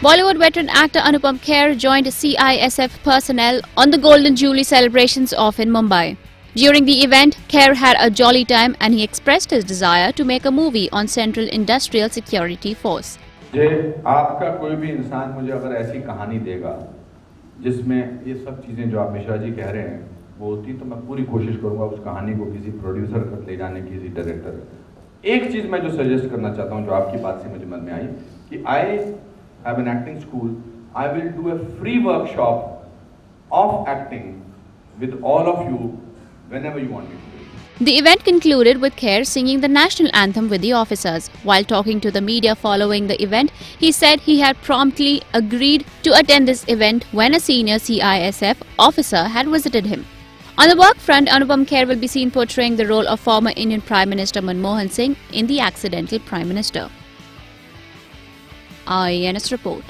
Bollywood veteran actor Anupam Kher joined CISF personnel on the Golden Jubilee celebrations off in Mumbai. During the event, Kher had a jolly time and he expressed his desire to make a movie on Central Industrial Security Force. जे आपका कोई भी इंसान मुझे अगर ऐसी कहानी देगा जिसमें ये सब चीज़ें जो आप मिश्रा जी कह रहे हैं वो होती तो मैं पूरी कोशिश करूंगा उस कहानी को किसी प्रोड्यूसर तक ले जाने की किसी डायरेक्टर एक चीज़ मैं जो सजेस्ट करना चाहता हूँ जो आपकी बात से मुझे मन में आई कि आई I have an acting school. I will do a free workshop of acting with all of you whenever you want me to. The event concluded with Kher singing the national anthem with the officers. While talking to the media following the event, he said he had promptly agreed to attend this event when a senior CISF officer had visited him. On the work front, Anupam Kher will be seen portraying the role of former Indian Prime Minister Manmohan Singh in The Accidental Prime Minister. INS Report